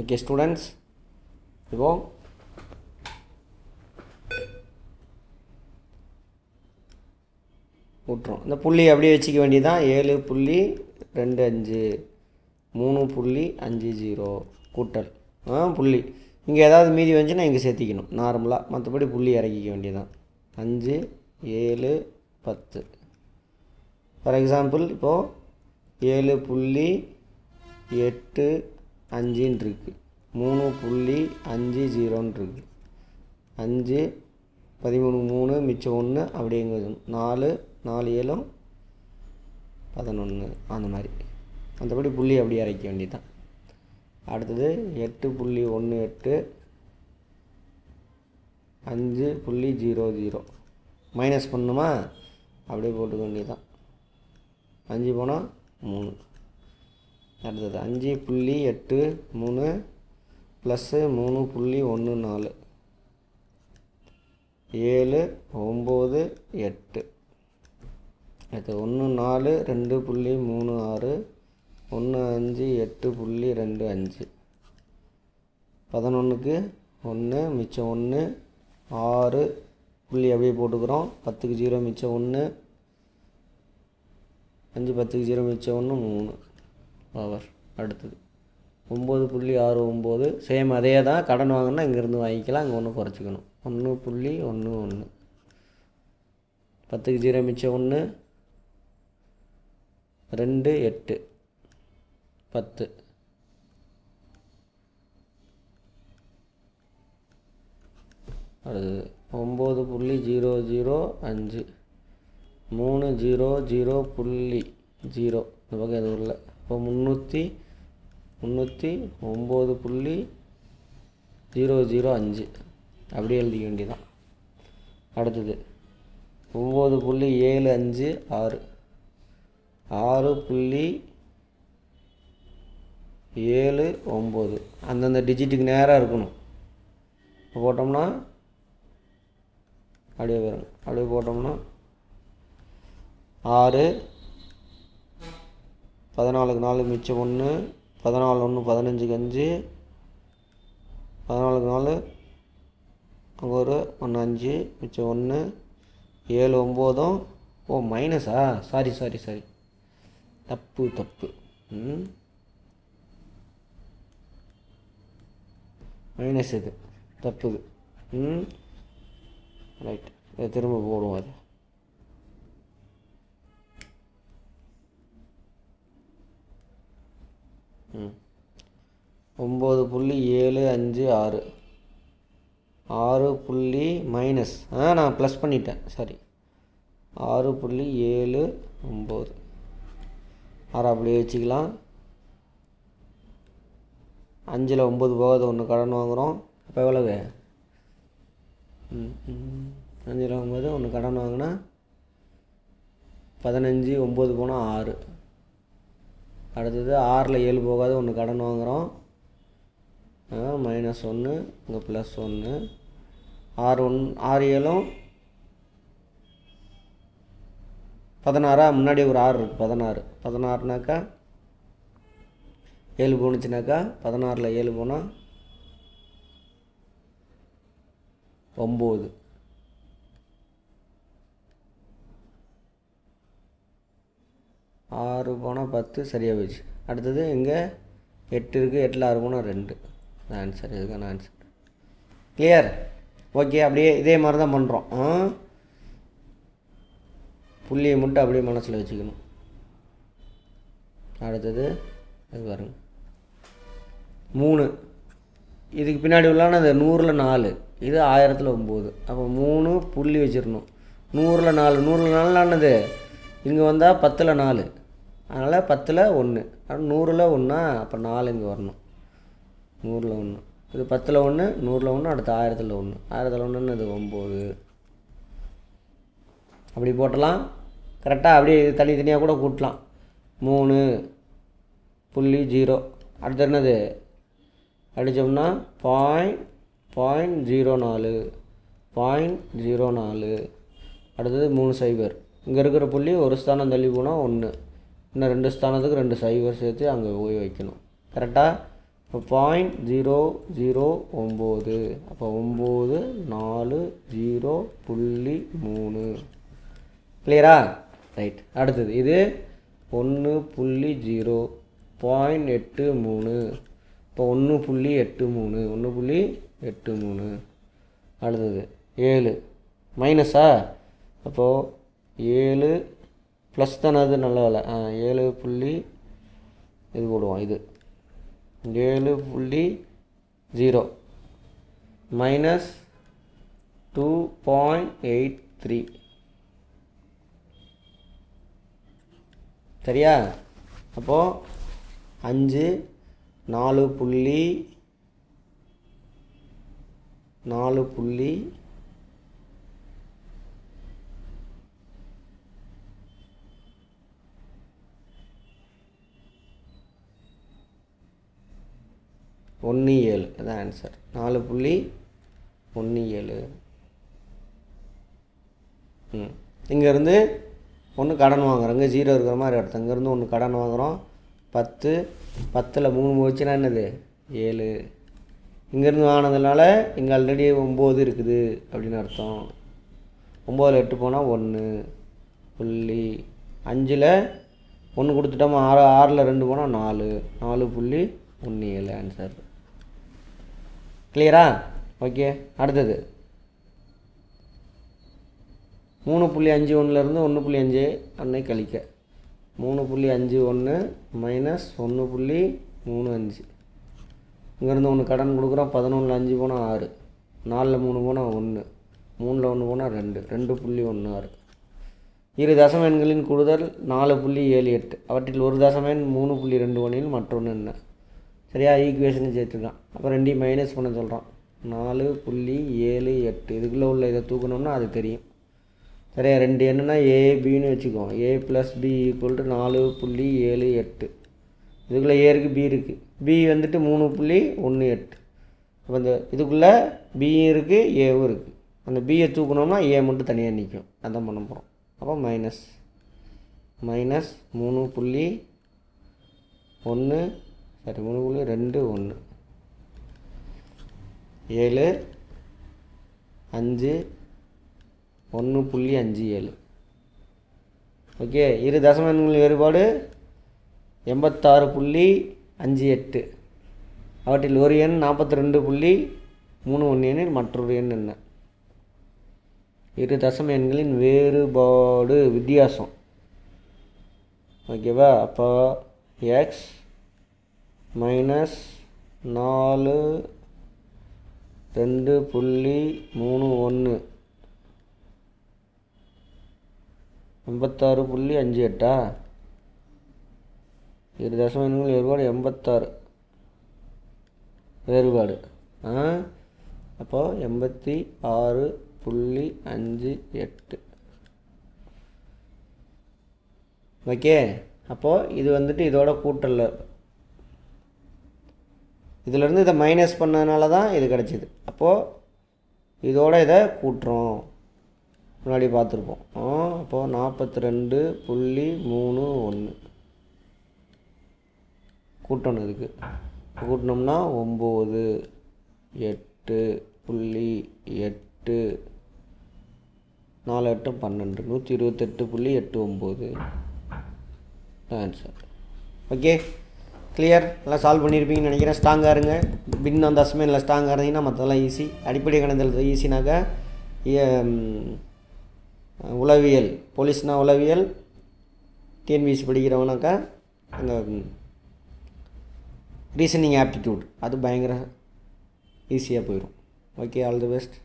Okay students இப்போ விட்டுரும் இந்த புள்ளி அப்படியே வச்சுக்க வேண்டியதான் ஏழு புள்ளி ரெண்டு அஞ்சு. மூணு புள்ளி அஞ்சு ஜீரோ. கூட்டல். ஆ புள்ளி. இங்கே ஏதாவது மீதி வந்துச்சுன்னா இங்கே சேர்த்திக்கணும். நார்மலாக மற்றபடி புள்ளி இறக்கிக்க வேண்டியதான் அஞ்சு ஏழு பத்து. ஃபார் எக்ஸாம்பிள் இப்போது ஏழு புள்ளி எட்டு அஞ்சுன்னு இருக்குது மூணு புள்ளி அஞ்சு ஜீரோன்னு இருக்குது அஞ்சு பதிமூணு மூணு மிச்சம் ஒன்று அப்படிங்கிறது நாலு நாலு ஏழும் பதினொன்று அந்த மாதிரி. மற்றபடி புள்ளி அப்படியே இறக்க வேண்டியதுதான். அடுத்தது எட்டு புள்ளி ஒன்று எட்டு அஞ்சு புள்ளி ஜீரோ ஜீரோ. மைனஸ் பண்ணுமா? அப்படியே போட்டுக்க வேண்டியதுதான். அஞ்சு போனால் மூணு. அடுத்தது அஞ்சு புள்ளி எட்டு மூணு ப்ளஸ்ஸு மூணு புள்ளி ஒன்று நாலு. ஏழு ஒம்பது எட்டு. அடுத்து ஒன்று நாலு ரெண்டு புள்ளி மூணு ஆறு. ஒன்று அஞ்சு எட்டு புள்ளி ரெண்டு அஞ்சு. பதினொன்றுக்கு ஒன்று மிச்சம் ஒன்று ஆறு. புள்ளி அப்படியே போட்டுக்கிறோம். பத்துக்கு ஜீரோ மிச்சம் ஒன்று அஞ்சு பத்துக்கு ஜீரோ மிச்சம் ஒன்று மூணு. பவர் அடுத்தது. ஒம்பது புள்ளி ஆறு ஒம்பது சேம் அதே தான். கடன் வாங்கினா இங்கேருந்து வாங்கிக்கலாம். அங்கே ஒன்று குறைச்சிக்கணும். ஒன்று புள்ளி ஒன்று ஒன்று பத்துக்கு ஜீரோ மிச்சம் ஒன்று ரெண்டு எட்டு. பத்து. அடுத்தது. ஒம்பது புள்ளி ஜீரோ ஜீரோ அஞ்சு. மூணு ஜீரோ ஜீரோ புள்ளி ஜீரோ. இந்த பக்கம் எதுவும் இல்லை. இப்போ முந்நூற்றி முந்நூற்றி ஒம்பது புள்ளி ஜீரோ ஜீரோ அஞ்சு. அப்படியே எழுதிக்க வேண்டியதான் அடுத்தது ஒம்பது புள்ளி ஏழு அஞ்சு ஆறு. ஆறு புள்ளி ஏழு ஒம்பது. அந்தந்த டிஜிட்டுக்கு நேராக இருக்கணும். போட்டோம்னா அப்படியே வரும். அப்படியே போட்டோம்னா ஆறு பதினாலுக்கு நாலு மிச்சம் ஒன்று பதினாலு ஒன்று பதினஞ்சுக்கு அஞ்சு பதினாலுக்கு நாலு அங்கே ஒரு ஒன்று அஞ்சு மிச்சம் ஒன்று ஏழு ஒம்போதும் ஓ மைனஸா சாரி சாரி சாரி தப்பு தப்பு. ம். மைனஸ் இது. தப்பு இது ம் ரைட் திரும்ப போடுவோம் அது. ஒம்பது புள்ளி ஏழு அஞ்சு ஆறு. ஆறு புள்ளி மைனஸ் ஆ நான் ப்ளஸ் பண்ணிட்டேன். சாரி ஆறு புள்ளி ஏழு ஒம்பது ஆறு அப்படியே வச்சுக்கலாம். அஞ்சில் ஒம்பது போகாது. ஒன்று கடன் வாங்குகிறோம் அப்போ எவ்வளவு? ம் ம். அஞ்சில் ஒம்பது ஒன்று கடன் வாங்கினா பதினஞ்சு ஒம்பது போனால் ஆறு. அடுத்தது ஆறில் ஏழு போகாது ஒன்று கடன் வாங்குகிறோம் மைனஸ் ஒன்று இங்கே ப்ளஸ் ஒன்று. ஆறு ஒன் ஆறு ஏழும் பதினாறா? முன்னாடி ஒரு ஆறு இருக்குது பதினாறு. பதினாறுனாக்கா ஏழு போணுச்சுனாக்கா பதினாறில் ஏழு போனால் ஒம்பது. ஆறு போனால் பத்து சரியாக போச்சு அடுத்தது இங்கே எட்டு இருக்குது எட்டில் ஆறு போனால் ரெண்டு. ஆன்சர் இதுக்கான ஆன்சர் கிளியர் ஓகே அப்படியே இதே மாதிரி தான் பண்ணுறோம் ஆ? புள்ளியை மட்டும் அப்படியே மனசில் வச்சுக்கணும். அடுத்தது அது பாருங்க. மூணு. இதுக்கு பின்னாடி உள்ளானது நூறில் நாலு. இது ஆயிரத்தில் ஒம்பது அப்போ மூணு புள்ளி வச்சிடணும். நூறில் நாலு. நூறில் நாலுலானது இங்கே வந்தால் பத்தில் நாலு. அதனால் பத்தில் ஒன்று நூறில் ஒன்றா அப்போ நாலு இங்கே வரணும். நூறில் ஒன்று இது பத்தில் ஒன்று நூறில் ஒன்று அடுத்து ஆயிரத்தில் ஒன்று ஆயிரத்தில் ஒன்றுன்னு இது ஒம்பது. அப்படி போட்டலாம். கரெக்டாக அப்படியே இது தனித்தனியாக கூட கூட்டலாம். மூணு புள்ளி ஜீரோ. அடுத்து என்னது? அடித்தோம்னா பாயிண்ட் பாயிண்ட் ஜீரோ நாலு. பாயிண்ட் ஜீரோ நாலு. அடுத்தது மூணு சைபர். இங்கே இருக்கிற புள்ளி ஒரு ஸ்தானம் தள்ளி போனால் ஒன்று இன்னும் ரெண்டு ஸ்தானத்துக்கு ரெண்டு சைபர் சேர்த்து அங்கே போய் வைக்கணும். கரெக்டாக இப்போ பாயிண்ட் ஜீரோ ஜீரோ ஒம்பது அப்போ ஒம்பது நாலு ஜீரோ புள்ளி மூணு. கிளியரா ரைட் அடுத்தது இது ஒன்று புள்ளி ஜீரோ பாயிண்ட் எட்டு மூணு. இப்போ ஒன்று புள்ளி எட்டு மூணு ஒன்று புள்ளி எட்டு மூணு. அடுத்தது ஏழு. மைனஸா அப்போது ஏழு ப்ளஸ் தானே அது? நல்ல வேலை. ஆ ஏழு புள்ளி இது போடுவோம் இது. ஏழு புள்ளி zero. Minus two point eight three சரியா? அப்போது அஞ்சு நாலு புள்ளி நாலு புள்ளி ஒன்று ஏழு. அதான் ஆன்சர் நாலு புள்ளி ஒன்று ஏழு. ம். இங்கேருந்து ஒன்று கடன் வாங்குறோம் இங்கே ஜீரோ இருக்கிற மாதிரி அர்த்தம். இங்கேருந்து ஒன்று கடன் வாங்குகிறோம் பத்து. பத்தில் மூணு போச்சுன்னா என்னது? ஏழு. இங்கேருந்து வாங்கினதுனால இங்கே ஆல்ரெடி ஒம்பது இருக்குது அப்படின்னு அர்த்தம். ஒம்போதில் எட்டு போனால் ஒன்று. புள்ளி அஞ்சில் ஒன்று கொடுத்துட்டோமா? ஆறு ஆறில் ரெண்டு போனால் நாலு. நாலு புள்ளி ஒன்று ஏழு ஆன்சர் கிளியரா ஓகே அடுத்தது. மூணு புள்ளி அஞ்சு ஒன்றுலேருந்து ஒன்று புள்ளி அஞ்சு அன்னை கழிக்க. மூணு புள்ளி அஞ்சு ஒன்று மைனஸ் ஒன்று புள்ளி மூணு அஞ்சு. இங்கேருந்து ஒன்று கடன் கொடுக்குறோம் பதினொன்றில் அஞ்சு போனால் ஆறு. நாலில் மூணு போனால் ஒன்று மூணில் ஒன்று போனால் ரெண்டு. ரெண்டு புள்ளி ஒன்று ஆறு. இரு தசம எண்களின் கூடுதல் நாலு புள்ளி ஏழு எட்டு. அவற்றில் ஒரு தசம எண் மூணு புள்ளி ரெண்டு ஒன்றில் மற்றொன்று என்ன? சரியா ஈக்குவேஷன் சேர்த்துருக்கான் அப்போ ரெண்டையும் மைனஸ் பண்ண சொல்கிறான் நாலு புள்ளி ஏழு எட்டு. இதுக்குள்ளே உள்ள இதை தூக்கணும்னா அது தெரியும். சரியா? ரெண்டு என்னென்னா ஏபின்னு வச்சுக்கோ. A plus B equal to நாலு புள்ளி ஏழு எட்டு. இதுக்குள்ளே ஏ இருக்குது பி இருக்குது பி வந்துட்டு மூணு புள்ளி ஒன்று எட்டு. அப்போ இந்த இதுக்குள்ளே பியும் இருக்குது ஏவும் இருக்குது அந்த பியை தூக்கணும்னா ஏ மட்டும் தனியாக நிற்கும் அதான் பண்ண போகிறோம் அப்போ மைனஸ் மைனஸ் மூணு புள்ளி ஒன்று சரி மூணு புள்ளி ரெண்டு ஒன்று ஏழு அஞ்சு ஒன்று புள்ளி அஞ்சு ஏழு. ஓகே இரு தசம எண்களின் வேறுபாடு. எண்பத்தாறு புள்ளி அஞ்சு எட்டு. அவற்றில் ஒரு எண் நாற்பத்தி ரெண்டு புள்ளி மூணு ஒன்று எண்ணில் மற்றொரு எண் என்ன? இரு தசம எண்களின் வேறுபாடு வித்தியாசம். ஓகேவா? அப்போ எக்ஸ் மைனஸ் நாலு ரெண்டு புள்ளி மூணு ஒன்று. எண்பத்தாறு புள்ளி அஞ்சு எட்டா? இரு தசம வேறுபாடு எண்பத்தாறு. வேறுபாடு. ஆ? அப்போ எண்பத்தி ஆறு புள்ளி அஞ்சு எட்டு. ஓகே? அப்போது இது வந்துட்டு இதோட கூட்டல்ல இதிலேருந்து இதை மைனஸ் பண்ணதுனால தான் இது கிடச்சிது. அப்போது இதோட இதை கூட்டுறோம். முன்னாடி பார்த்துருப்போம். அப்போது நாற்பத்தி ரெண்டு புள்ளி மூணு ஒன்று கூட்டணும் இதுக்கு. கூட்டினோம்னா ஒம்பது எட்டு புள்ளி எட்டு. நாலு எட்டு பன்னெண்டு. நூற்றி இருபத்தெட்டு புள்ளி எட்டு ஒம்பது. ஆன்சர் ஓகே கிளியர் எல்லாம் சால்வ் பண்ணியிருப்பீங்கன்னு நினைக்கிறேன். ஸ்ட்ராங்காக இருங்க. பின் அந்த அசமைனில் ஸ்ட்ராங்காக இருந்தீங்கன்னா மற்றதெல்லாம் ஈஸி அடிப்படை கணத்தில் ஈஸினாக்கா உளவியல். போலீஸ்னா உளவியல். டிஎன்பிஎஸ்சி படிக்கிறவனாக்கா அந்த ரீசனிங் ஆப்டிடியூட் அது பயங்கர ஈஸியாக போயிடும் ஓகே ஆல் தி பெஸ்ட்